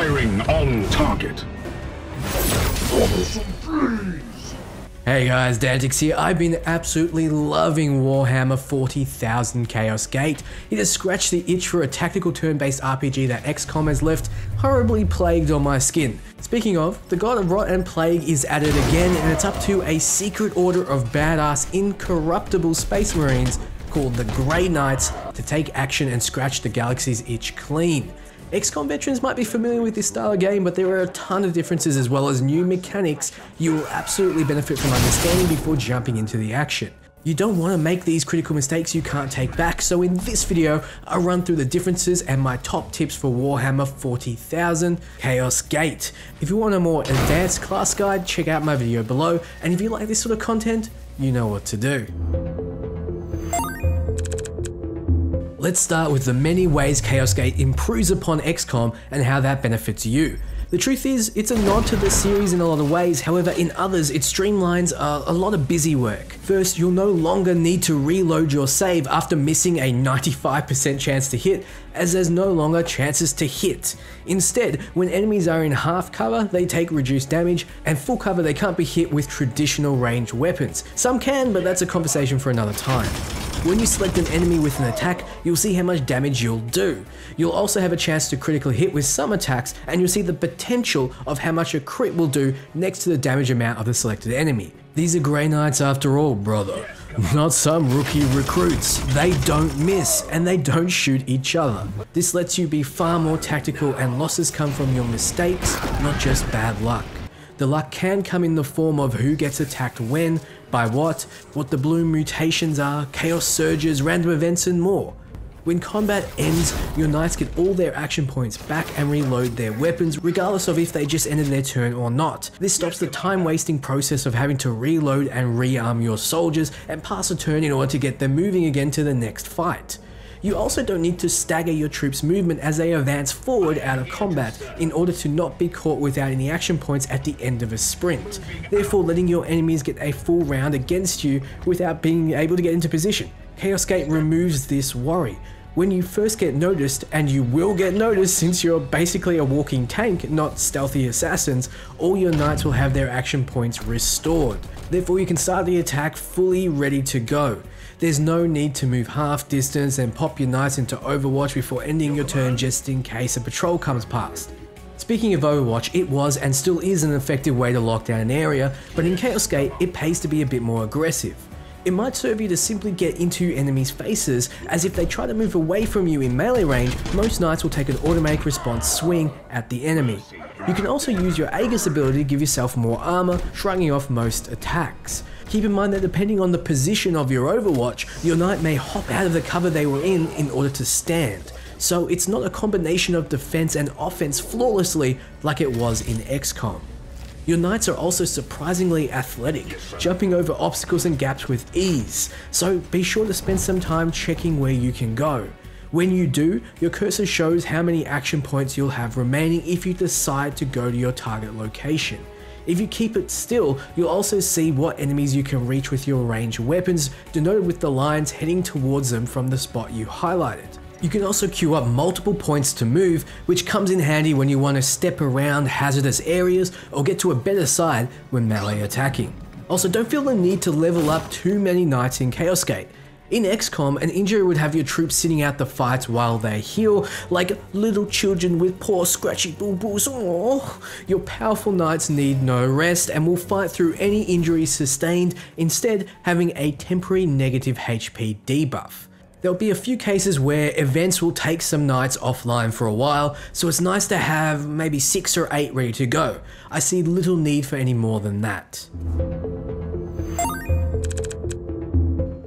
Firing on target. Hey guys, Dantics here. I've been absolutely loving Warhammer 40,000 Chaos Gate. It has scratched the itch for a tactical turn-based RPG that XCOM has left horribly plagued on my skin. Speaking of, the God of Rot and Plague is it again and it's up to a secret order of badass incorruptible space marines called the Grey Knights to take action and scratch the galaxy's itch clean. XCOM veterans might be familiar with this style of game, but there are a ton of differences as well as new mechanics you will absolutely benefit from understanding before jumping into the action. You don't want to make these critical mistakes you can't take back, so in this video, I'll run through the differences and my top tips for Warhammer 40,000 Chaos Gate. If you want a more advanced class guide, check out my video below, and if you like this sort of content, you know what to do. Let's start with the many ways Chaos Gate improves upon XCOM and how that benefits you. The truth is, it's a nod to the series in a lot of ways, however in others it streamlines a, a, lot of busy work. First, you'll no longer need to reload your save after missing a 95% chance to hit, as there's no longer chances to hit. Instead, when enemies are in half cover, they take reduced damage, and full cover they can't be hit with traditional ranged weapons. Some can, but that's a conversation for another time. When you select an enemy with an attack, you'll see how much damage you'll do. You'll also have a chance to critically hit with some attacks, and you'll see the potential of how much a crit will do next to the damage amount of the selected enemy. These are Grey Knights after all, brother. Not some rookie recruits. They don't miss, and they don't shoot each other. This lets you be far more tactical and losses come from your mistakes, not just bad luck. The luck can come in the form of who gets attacked when, by what, what the bloom mutations are, chaos surges, random events and more. When combat ends, your knights get all their action points back and reload their weapons regardless of if they just ended their turn or not. This stops the time wasting process of having to reload and rearm your soldiers and pass a turn in order to get them moving again to the next fight. You also don't need to stagger your troops' movement as they advance forward out of combat in order to not be caught without any action points at the end of a sprint, therefore letting your enemies get a full round against you without being able to get into position. Chaos Gate removes this worry. When you first get noticed, and you will get noticed since you're basically a walking tank, not stealthy assassins, all your knights will have their action points restored. Therefore you can start the attack fully ready to go. There's no need to move half distance and pop your knights into Overwatch before ending your turn just in case a patrol comes past. Speaking of Overwatch, it was and still is an effective way to lock down an area, but in Chaos Gate it pays to be a bit more aggressive. It might serve you to simply get into enemies' faces, as if they try to move away from you in melee range, most knights will take an automatic response swing at the enemy. You can also use your Aegis ability to give yourself more armor, shrugging off most attacks. Keep in mind that depending on the position of your Overwatch, your knight may hop out of the cover they were in in order to stand. So it's not a combination of defense and offense flawlessly like it was in XCOM. Your knights are also surprisingly athletic, jumping over obstacles and gaps with ease, so be sure to spend some time checking where you can go. When you do, your cursor shows how many action points you'll have remaining if you decide to go to your target location. If you keep it still, you'll also see what enemies you can reach with your ranged weapons, denoted with the lines heading towards them from the spot you highlighted. You can also queue up multiple points to move, which comes in handy when you want to step around hazardous areas or get to a better side when melee attacking. Also, don't feel the need to level up too many knights in Chaos Gate. In XCOM, an injury would have your troops sitting out the fight while they heal, like little children with poor scratchy boo boos. Aww. Oh, your powerful knights need no rest and will fight through any injuries sustained, instead having a temporary negative HP debuff. There'll be a few cases where events will take some knights offline for a while, so it's nice to have maybe 6 or 8 ready to go. I see little need for any more than that.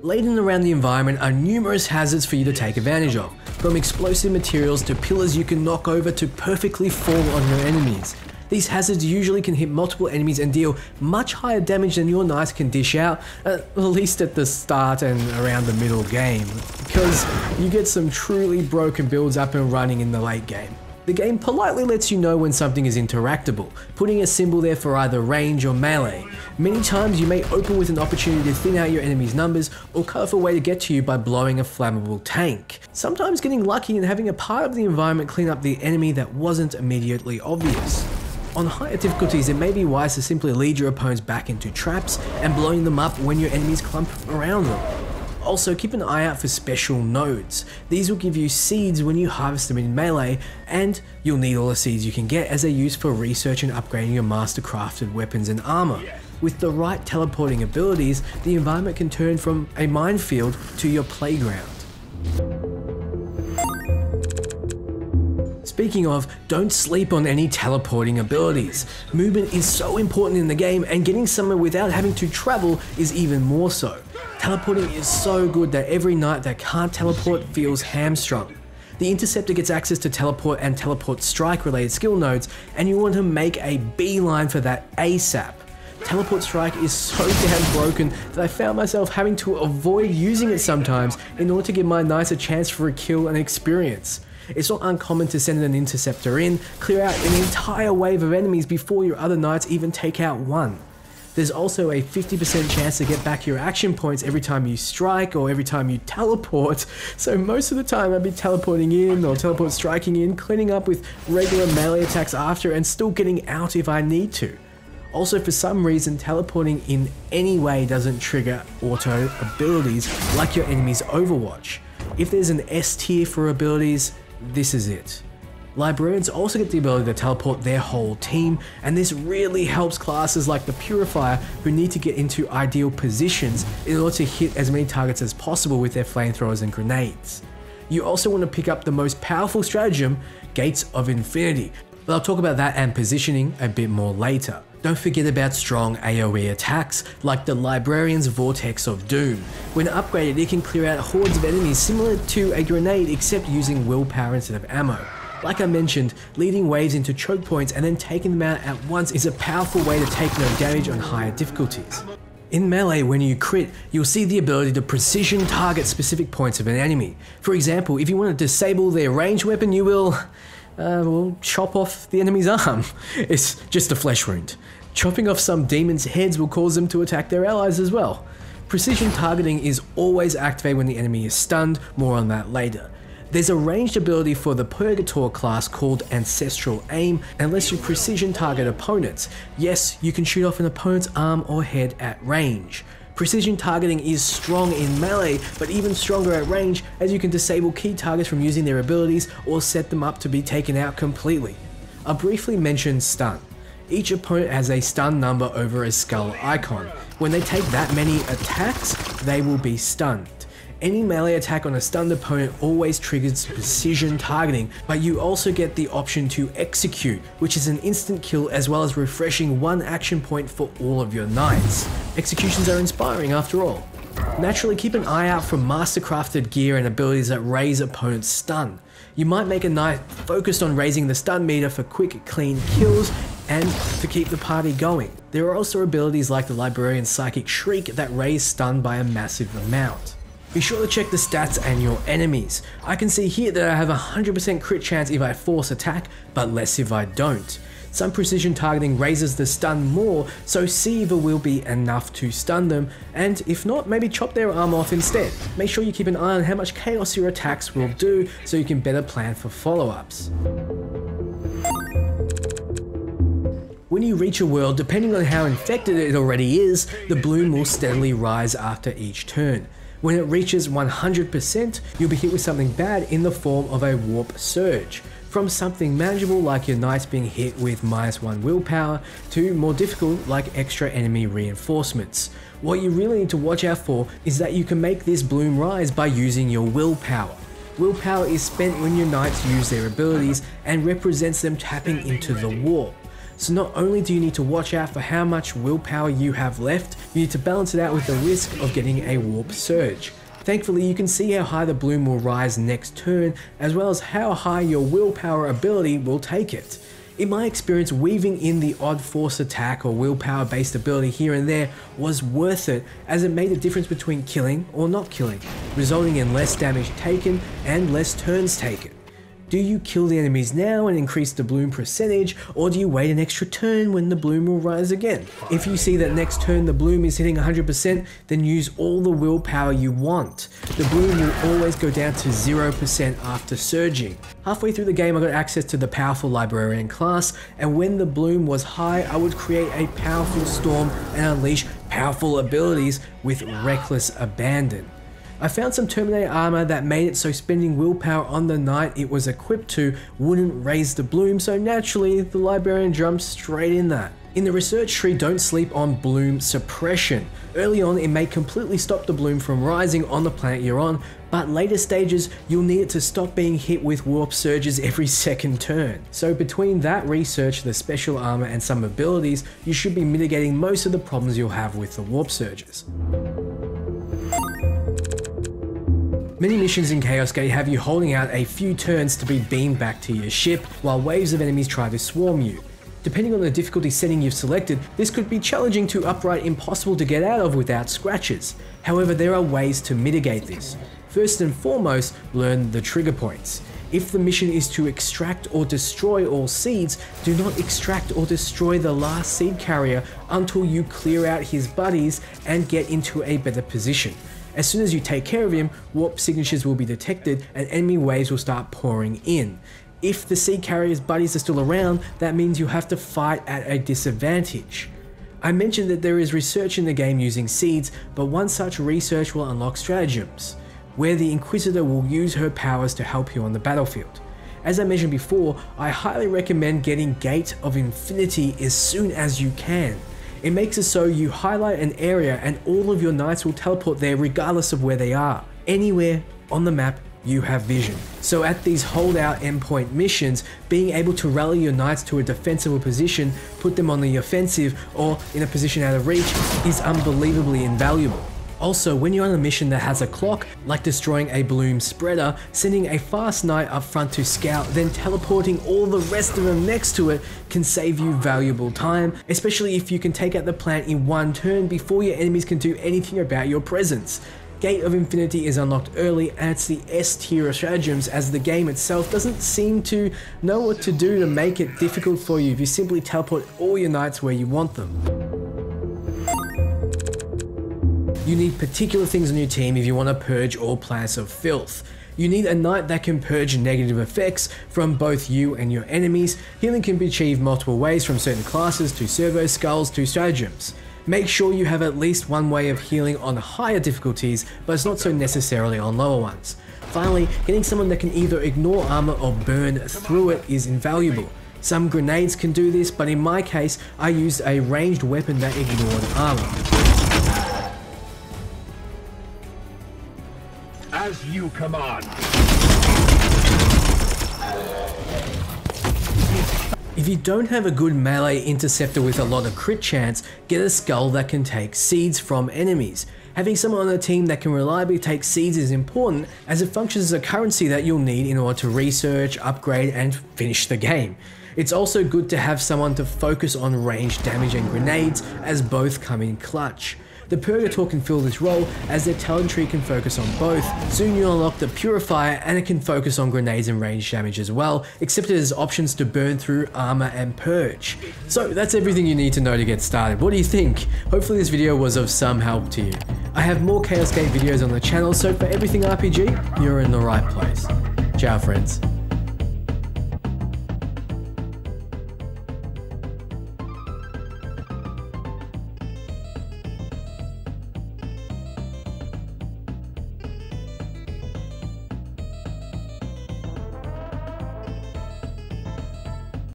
Laden around the environment are numerous hazards for you to take advantage of, from explosive materials to pillars you can knock over to perfectly fall on your enemies. These hazards usually can hit multiple enemies and deal much higher damage than your knights can dish out, at least at the start and around the middle game, because you get some truly broken builds up and running in the late game. The game politely lets you know when something is interactable, putting a symbol there for either range or melee. Many times you may open with an opportunity to thin out your enemy's numbers or cut off a way to get to you by blowing a flammable tank. Sometimes getting lucky and having a part of the environment clean up the enemy that wasn't immediately obvious. On higher difficulties, it may be wise to simply lead your opponents back into traps and blowing them up when your enemies clump around them. Also, keep an eye out for special nodes. These will give you seeds when you harvest them in melee, and you'll need all the seeds you can get as they're used for research and upgrading your master crafted weapons and armor. With the right teleporting abilities, the environment can turn from a minefield to your playground. Speaking of, don't sleep on any teleporting abilities. Movement is so important in the game and getting somewhere without having to travel is even more so. Teleporting is so good that every knight that can't teleport feels hamstrung. The Interceptor gets access to teleport and teleport strike related skill nodes, and you want to make a beeline for that ASAP. Teleport Strike is so damn broken that I found myself having to avoid using it sometimes in order to give my knights a chance for a kill and experience. It's not uncommon to send an interceptor in, clear out an entire wave of enemies before your other knights even take out one. There's also a 50% chance to get back your action points every time you strike or every time you teleport, so most of the time I'd be teleporting in or teleport striking in, cleaning up with regular melee attacks after and still getting out if I need to. Also, for some reason, teleporting in any way doesn't trigger auto abilities like your enemy's Overwatch. If there's an S tier for abilities, this is it. Librarians also get the ability to teleport their whole team, and this really helps classes like the Purifier who need to get into ideal positions in order to hit as many targets as possible with their flamethrowers and grenades. You also want to pick up the most powerful stratagem, Gates of Infinity, but I'll talk about that and positioning a bit more later. Don't forget about strong AoE attacks, like the Librarian's Vortex of Doom. When upgraded, it can clear out hordes of enemies similar to a grenade except using willpower instead of ammo. Like I mentioned, leading waves into choke points and then taking them out at once is a powerful way to take no damage on higher difficulties. In Melee, when you crit, you'll see the ability to precision target specific points of an enemy. For example, if you want to disable their ranged weapon, you will, uh, will chop off the enemy's arm. It's just a flesh wound. Chopping off some demon's heads will cause them to attack their allies as well. Precision targeting is always activated when the enemy is stunned, more on that later. There's a ranged ability for the Purgator class called Ancestral Aim and lets you precision target opponents. Yes, you can shoot off an opponent's arm or head at range. Precision targeting is strong in melee, but even stronger at range as you can disable key targets from using their abilities or set them up to be taken out completely. I'll briefly mention stun. Each opponent has a stun number over a skull icon. When they take that many attacks, they will be stunned. Any melee attack on a stunned opponent always triggers precision targeting, but you also get the option to execute, which is an instant kill as well as refreshing one action point for all of your knights. Executions are inspiring after all. Naturally, keep an eye out for mastercrafted gear and abilities that raise opponents' stun. You might make a knight focused on raising the stun meter for quick, clean kills and to keep the party going. There are also abilities like the Librarian Psychic Shriek that raise stun by a massive amount. Be sure to check the stats and your enemies. I can see here that I have a 100% crit chance if I force attack, but less if I don't. Some precision targeting raises the stun more, so see will be enough to stun them, and if not, maybe chop their arm off instead. Make sure you keep an eye on how much chaos your attacks will do so you can better plan for follow-ups. When you reach a world, depending on how infected it already is, the bloom will steadily rise after each turn. When it reaches 100%, you'll be hit with something bad in the form of a warp surge. From something manageable like your knights being hit with minus 1 willpower, to more difficult like extra enemy reinforcements. What you really need to watch out for is that you can make this bloom rise by using your willpower. Willpower is spent when your knights use their abilities and represents them tapping into the warp. So not only do you need to watch out for how much willpower you have left, you need to balance it out with the risk of getting a warp surge. Thankfully, you can see how high the bloom will rise next turn, as well as how high your willpower ability will take it. In my experience, weaving in the odd force attack or willpower based ability here and there was worth it as it made a difference between killing or not killing, resulting in less damage taken and less turns taken. Do you kill the enemies now and increase the bloom percentage, or do you wait an extra turn when the bloom will rise again? If you see that next turn the bloom is hitting 100%, then use all the willpower you want. The bloom will always go down to 0% after surging. Halfway through the game I got access to the powerful librarian class, and when the bloom was high I would create a powerful storm and unleash powerful abilities with reckless abandon. I found some Terminator armor that made it so spending willpower on the knight it was equipped to wouldn't raise the bloom, so naturally the librarian jumped straight in that. In the research tree, don't sleep on bloom suppression. Early on, it may completely stop the bloom from rising on the planet you're on, but later stages, you'll need it to stop being hit with warp surges every second turn. So between that research, the special armor, and some abilities, you should be mitigating most of the problems you'll have with the warp surges. Many missions in Chaos Gate have you holding out a few turns to be beamed back to your ship, while waves of enemies try to swarm you. Depending on the difficulty setting you've selected, this could be challenging to upright impossible to get out of without scratches. However, there are ways to mitigate this. First and foremost, learn the trigger points. If the mission is to extract or destroy all seeds, do not extract or destroy the last seed carrier until you clear out his buddies and get into a better position. As soon as you take care of him, warp signatures will be detected and enemy waves will start pouring in. If the seed carrier's buddies are still around, that means you have to fight at a disadvantage. I mentioned that there is research in the game using seeds, but one such research will unlock stratagems, where the Inquisitor will use her powers to help you on the battlefield. As I mentioned before, I highly recommend getting Gate of Infinity as soon as you can. It makes it so you highlight an area and all of your knights will teleport there regardless of where they are. Anywhere on the map you have vision. So at these holdout endpoint missions, being able to rally your knights to a defensible position, put them on the offensive or in a position out of reach is unbelievably invaluable. Also, when you're on a mission that has a clock, like destroying a bloom spreader, sending a fast knight up front to scout, then teleporting all the rest of them next to it can save you valuable time, especially if you can take out the plant in one turn before your enemies can do anything about your presence. Gate of Infinity is unlocked early and it's the S tier of stratagems as the game itself doesn't seem to know what to do to make it difficult for you if you simply teleport all your knights where you want them. You need particular things on your team if you want to purge all planets of filth. You need a knight that can purge negative effects from both you and your enemies. Healing can be achieved multiple ways from certain classes to servo skulls to stratagems. Make sure you have at least one way of healing on higher difficulties, but it's not so necessarily on lower ones. Finally, getting someone that can either ignore armor or burn through it is invaluable. Some grenades can do this, but in my case, I used a ranged weapon that ignored armor. As you command. If you don't have a good melee interceptor with a lot of crit chance, get a skull that can take seeds from enemies. Having someone on the team that can reliably take seeds is important as it functions as a currency that you'll need in order to research, upgrade, and finish the game. It's also good to have someone to focus on range damage and grenades as both come in clutch. The Purgator can fill this role as their talent tree can focus on both. Soon you'll unlock the Purifier and it can focus on grenades and range damage as well, except it has options to burn through armor and purge. So that's everything you need to know to get started. What do you think? Hopefully this video was of some help to you. I have more Chaos Gate videos on the channel, so for everything RPG, you're in the right place. Ciao friends.